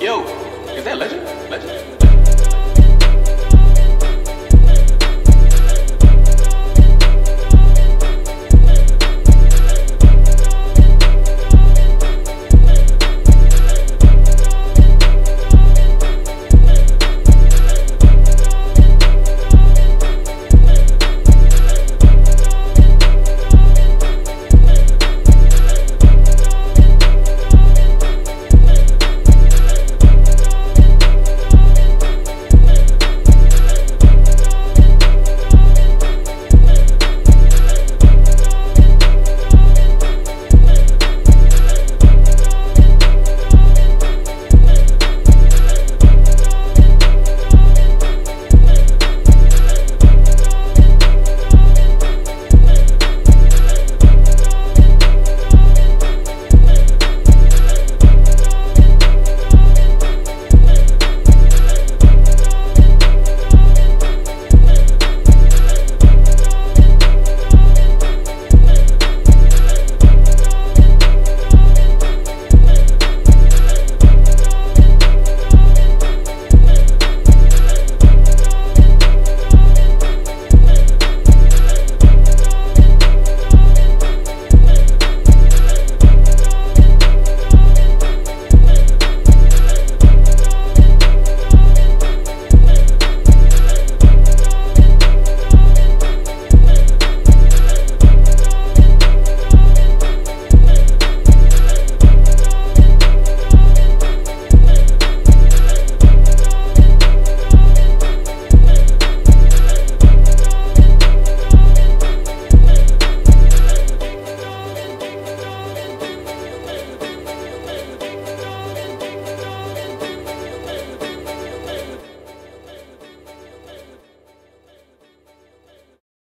Yo, is that legend? Legend?